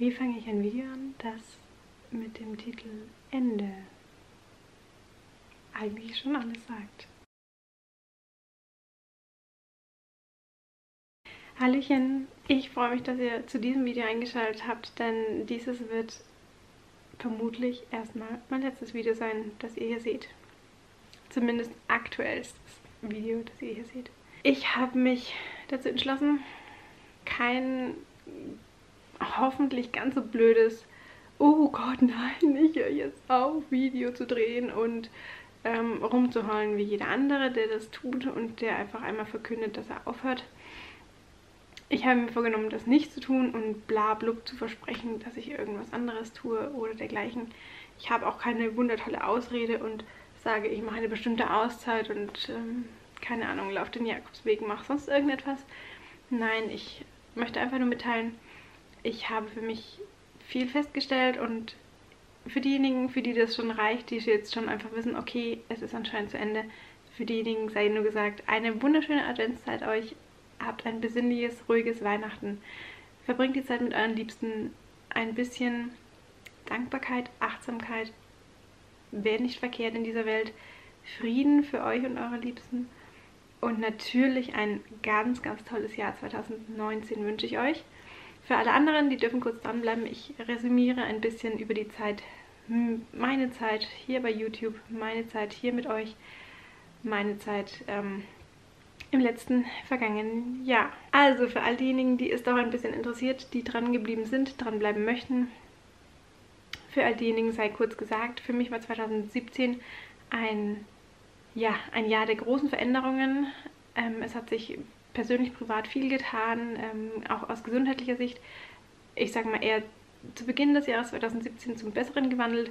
Wie fange ich ein Video an, das mit dem Titel Ende eigentlich schon alles sagt? Hallöchen, ich freue mich, dass ihr zu diesem Video eingeschaltet habt, denn dieses wird vermutlich erstmal mein letztes Video sein, das ihr hier seht. Zumindest aktuellstes Video, das ihr hier seht. Ich habe mich dazu entschlossen, kein hoffentlich ganz so blödes, oh Gott, nein, ich höre jetzt auf, Video zu drehen und ähm, rumzuheulen wie jeder andere, der das tut und der einfach einmal verkündet, dass er aufhört. Ich habe mir vorgenommen, das nicht zu tun und bla blub zu versprechen, dass ich irgendwas anderes tue oder dergleichen. Ich habe auch keine wundertolle Ausrede und sage, ich mache eine bestimmte Auszeit und ähm, keine Ahnung, laufe den Jakobsweg, mache sonst irgendetwas. Nein, ich möchte einfach nur mitteilen, ich habe für mich viel festgestellt und für diejenigen, für die das schon reicht, die jetzt schon einfach wissen, okay, es ist anscheinend zu Ende, für diejenigen sei nur gesagt, eine wunderschöne Adventszeit euch, habt ein besinnliches, ruhiges Weihnachten, verbringt die Zeit mit euren Liebsten, ein bisschen Dankbarkeit, Achtsamkeit, wäre nicht verkehrt in dieser Welt, Frieden für euch und eure Liebsten. Und natürlich ein ganz, ganz tolles Jahr 2019 wünsche ich euch. Für alle anderen, die dürfen kurz dranbleiben, ich resümiere ein bisschen über die Zeit, meine Zeit hier bei YouTube, meine Zeit hier mit euch, meine Zeit ähm, im letzten vergangenen Jahr. Also für all diejenigen, die es doch ein bisschen interessiert, die dran geblieben sind, dranbleiben möchten, für all diejenigen sei kurz gesagt, für mich war 2017 ein, ja, ein Jahr der großen Veränderungen. Ähm, es hat sich persönlich, privat viel getan, ähm, auch aus gesundheitlicher Sicht. Ich sage mal eher zu Beginn des Jahres 2017 zum Besseren gewandelt.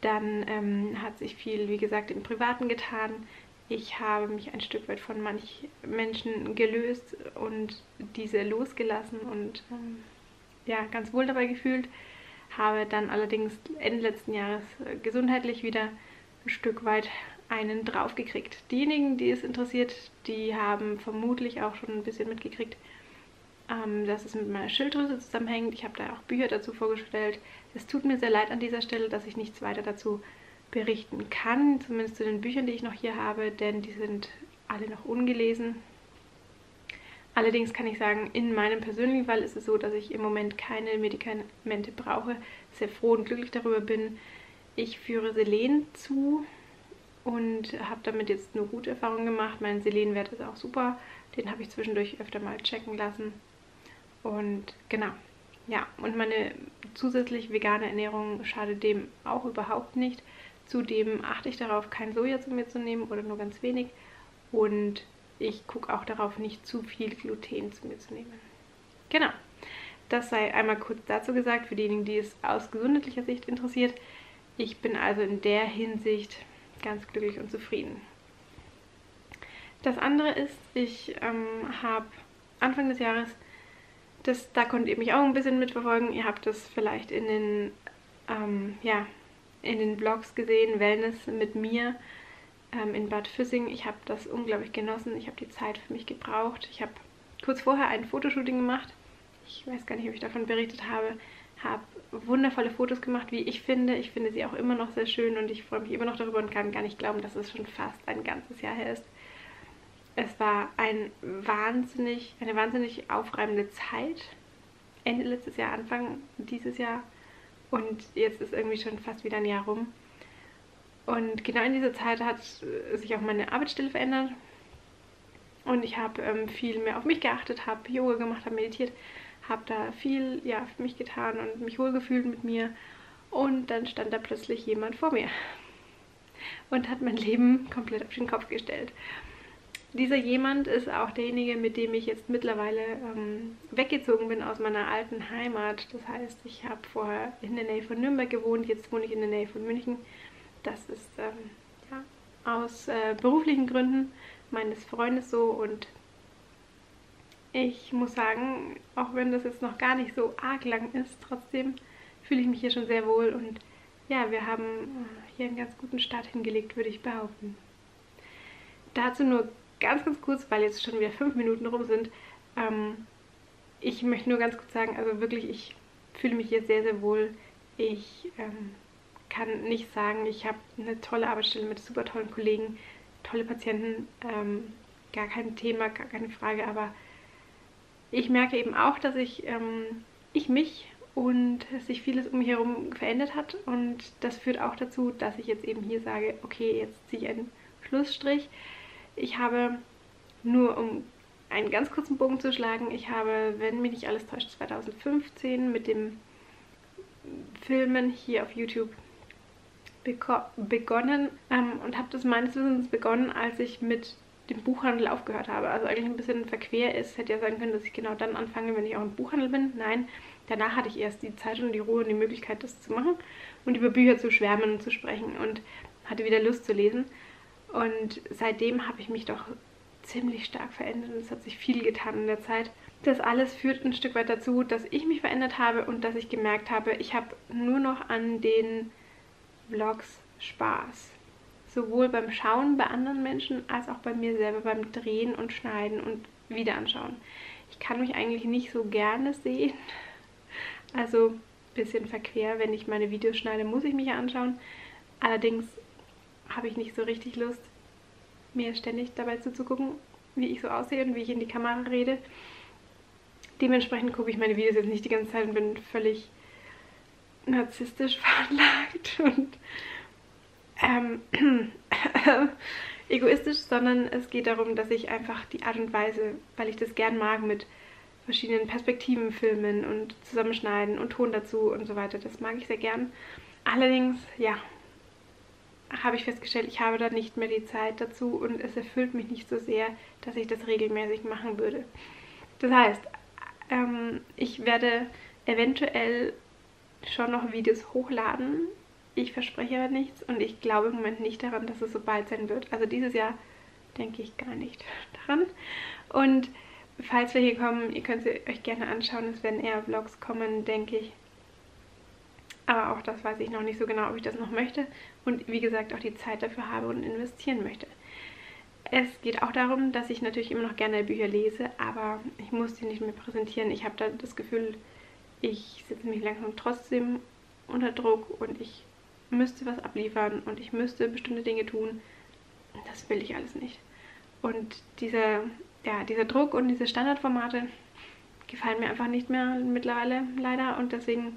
Dann ähm, hat sich viel, wie gesagt, im Privaten getan. Ich habe mich ein Stück weit von manchen Menschen gelöst und diese losgelassen und ähm, ja, ganz wohl dabei gefühlt. Habe dann allerdings Ende letzten Jahres äh, gesundheitlich wieder ein Stück weit einen draufgekriegt. Diejenigen, die es interessiert, die haben vermutlich auch schon ein bisschen mitgekriegt, ähm, dass es mit meiner Schilddrüse zusammenhängt. Ich habe da auch Bücher dazu vorgestellt. Es tut mir sehr leid an dieser Stelle, dass ich nichts weiter dazu berichten kann, zumindest zu den Büchern, die ich noch hier habe, denn die sind alle noch ungelesen. Allerdings kann ich sagen, in meinem persönlichen Fall ist es so, dass ich im Moment keine Medikamente brauche, sehr froh und glücklich darüber bin. Ich führe Selen zu, und habe damit jetzt nur gute Erfahrungen gemacht. Mein Selenwert ist auch super. Den habe ich zwischendurch öfter mal checken lassen. Und genau, ja, und meine zusätzlich vegane Ernährung schadet dem auch überhaupt nicht. Zudem achte ich darauf, kein Soja zu mir zu nehmen oder nur ganz wenig. Und ich gucke auch darauf, nicht zu viel Gluten zu mir zu nehmen. Genau, das sei einmal kurz dazu gesagt, für diejenigen, die es aus gesundheitlicher Sicht interessiert. Ich bin also in der Hinsicht ganz glücklich und zufrieden. Das andere ist, ich ähm, habe Anfang des Jahres, das, da konntet ihr mich auch ein bisschen mitverfolgen, ihr habt das vielleicht in den, ähm, ja, in den Vlogs gesehen, Wellness mit mir ähm, in Bad Füssing. Ich habe das unglaublich genossen, ich habe die Zeit für mich gebraucht. Ich habe kurz vorher ein Fotoshooting gemacht. Ich weiß gar nicht, ob ich davon berichtet habe habe wundervolle Fotos gemacht, wie ich finde. Ich finde sie auch immer noch sehr schön und ich freue mich immer noch darüber und kann gar nicht glauben, dass es schon fast ein ganzes Jahr her ist. Es war ein wahnsinnig, eine wahnsinnig aufreibende Zeit. Ende letztes Jahr, Anfang dieses Jahr. Und jetzt ist irgendwie schon fast wieder ein Jahr rum. Und genau in dieser Zeit hat sich auch meine Arbeitsstelle verändert. Und ich habe ähm, viel mehr auf mich geachtet, habe Yoga gemacht, habe meditiert, habe da viel ja, für mich getan und mich wohlgefühlt mit mir. Und dann stand da plötzlich jemand vor mir und hat mein Leben komplett auf den Kopf gestellt. Dieser jemand ist auch derjenige, mit dem ich jetzt mittlerweile ähm, weggezogen bin aus meiner alten Heimat. Das heißt, ich habe vorher in der Nähe von Nürnberg gewohnt, jetzt wohne ich in der Nähe von München. Das ist ähm, ja, aus äh, beruflichen Gründen meines Freundes so und ich muss sagen, auch wenn das jetzt noch gar nicht so arg lang ist, trotzdem fühle ich mich hier schon sehr wohl und ja, wir haben hier einen ganz guten Start hingelegt, würde ich behaupten. Dazu nur ganz, ganz kurz, weil jetzt schon wieder fünf Minuten rum sind. Ähm, ich möchte nur ganz kurz sagen, also wirklich, ich fühle mich hier sehr, sehr wohl. Ich ähm, kann nicht sagen, ich habe eine tolle Arbeitsstelle mit super tollen Kollegen, tolle Patienten, ähm, gar kein Thema, gar keine Frage, aber ich merke eben auch, dass ich, ähm, ich mich und sich vieles um mich herum verändert hat und das führt auch dazu, dass ich jetzt eben hier sage, okay, jetzt ziehe ich einen Schlussstrich. Ich habe nur um einen ganz kurzen Bogen zu schlagen, ich habe, wenn mich nicht alles täuscht, 2015 mit dem Filmen hier auf YouTube begonnen ähm, und habe das meines Wissens begonnen, als ich mit dem Buchhandel aufgehört habe. Also eigentlich ein bisschen verquer ist. Hätte ja sagen können, dass ich genau dann anfange, wenn ich auch im Buchhandel bin. Nein, danach hatte ich erst die Zeit und die Ruhe und die Möglichkeit, das zu machen und über Bücher zu schwärmen und zu sprechen und hatte wieder Lust zu lesen. Und seitdem habe ich mich doch ziemlich stark verändert und es hat sich viel getan in der Zeit. Das alles führt ein Stück weit dazu, dass ich mich verändert habe und dass ich gemerkt habe, ich habe nur noch an den Vlogs Spaß. Sowohl beim Schauen bei anderen Menschen als auch bei mir selber beim Drehen und Schneiden und Wiederanschauen. Ich kann mich eigentlich nicht so gerne sehen. Also ein bisschen verquer, wenn ich meine Videos schneide, muss ich mich anschauen. Allerdings habe ich nicht so richtig Lust, mir ständig dabei zuzugucken, wie ich so aussehe und wie ich in die Kamera rede. Dementsprechend gucke ich meine Videos jetzt nicht die ganze Zeit und bin völlig narzisstisch veranlagt und ähm, egoistisch, sondern es geht darum, dass ich einfach die Art und Weise, weil ich das gern mag, mit verschiedenen Perspektiven filmen und zusammenschneiden und Ton dazu und so weiter. Das mag ich sehr gern. Allerdings, ja, habe ich festgestellt, ich habe da nicht mehr die Zeit dazu und es erfüllt mich nicht so sehr, dass ich das regelmäßig machen würde. Das heißt, ähm, ich werde eventuell schon noch Videos hochladen. Ich verspreche aber nichts und ich glaube im Moment nicht daran, dass es so bald sein wird. Also dieses Jahr denke ich gar nicht daran. Und falls wir hier kommen, ihr könnt sie euch gerne anschauen. Es werden eher Vlogs kommen, denke ich. Aber auch das weiß ich noch nicht so genau, ob ich das noch möchte. Und wie gesagt, auch die Zeit dafür habe und investieren möchte. Es geht auch darum, dass ich natürlich immer noch gerne Bücher lese, aber ich muss die nicht mehr präsentieren. Ich habe da das Gefühl, ich setze mich langsam trotzdem unter Druck und ich müsste was abliefern und ich müsste bestimmte Dinge tun. Das will ich alles nicht. Und dieser, ja, dieser Druck und diese Standardformate gefallen mir einfach nicht mehr mittlerweile leider und deswegen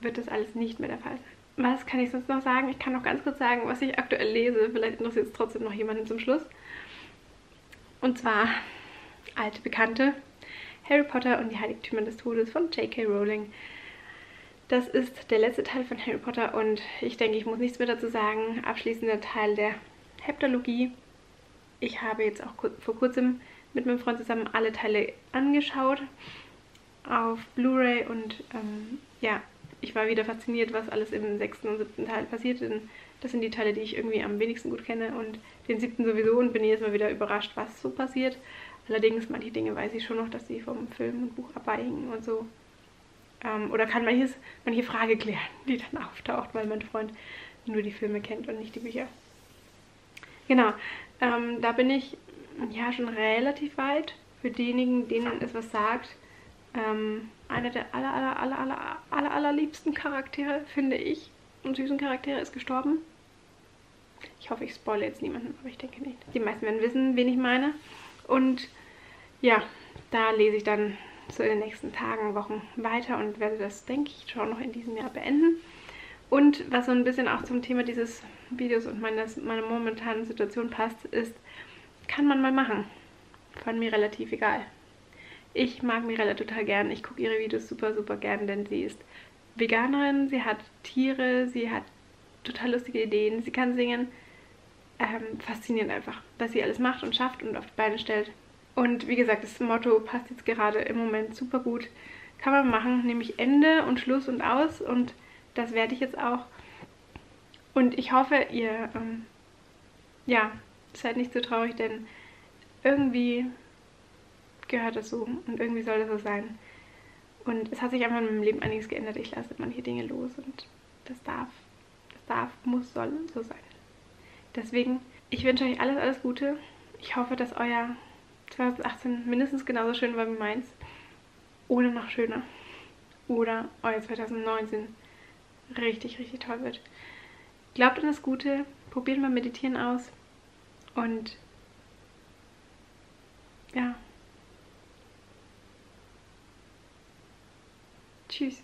wird das alles nicht mehr der Fall sein. Was kann ich sonst noch sagen? Ich kann noch ganz kurz sagen, was ich aktuell lese. Vielleicht interessiert es trotzdem noch jemanden zum Schluss. Und zwar alte Bekannte Harry Potter und die Heiligtümer des Todes von J.K. Rowling. Das ist der letzte Teil von Harry Potter und ich denke, ich muss nichts mehr dazu sagen. Abschließender Teil der Heptalogie. Ich habe jetzt auch vor kurzem mit meinem Freund zusammen alle Teile angeschaut auf Blu-ray und ähm, ja, ich war wieder fasziniert, was alles im sechsten und siebten Teil passiert. Denn das sind die Teile, die ich irgendwie am wenigsten gut kenne und den siebten sowieso und bin jedes Mal wieder überrascht, was so passiert. Allerdings, manche Dinge weiß ich schon noch, dass sie vom Film und Buch abweichen und so. Ähm, oder kann manches, manche Frage klären, die dann auftaucht, weil mein Freund nur die Filme kennt und nicht die Bücher. Genau, ähm, da bin ich ja schon relativ weit. Für diejenigen, denen es was sagt, ähm, einer der aller, aller, aller, aller, aller, allerliebsten Charaktere, finde ich, und süßen Charaktere ist gestorben. Ich hoffe, ich spoile jetzt niemanden, aber ich denke nicht. Die meisten werden wissen, wen ich meine. Und ja, da lese ich dann so in den nächsten Tagen, Wochen weiter und werde das, denke ich, schon noch in diesem Jahr beenden. Und was so ein bisschen auch zum Thema dieses Videos und meines, meiner momentanen Situation passt, ist, kann man mal machen. Fand mir relativ egal. Ich mag Mirella total gern. Ich gucke ihre Videos super, super gern, denn sie ist Veganerin, sie hat Tiere, sie hat total lustige Ideen, sie kann singen. Ähm, faszinierend einfach, was sie alles macht und schafft und auf die Beine stellt. Und wie gesagt, das Motto passt jetzt gerade im Moment super gut. Kann man machen, nämlich Ende und Schluss und aus. Und das werde ich jetzt auch. Und ich hoffe, ihr ähm, ja, seid nicht so traurig, denn irgendwie gehört das so und irgendwie soll das so sein. Und es hat sich einfach in meinem Leben einiges geändert. Ich lasse manche Dinge los und das darf, das darf, muss, soll so sein. Deswegen, ich wünsche euch alles, alles Gute. Ich hoffe, dass euer 2018 mindestens genauso schön war wie meins. Oder noch schöner. oder euer 2019 richtig, richtig toll wird. Glaubt an das Gute, probiert mal Meditieren aus und ja. Tschüss.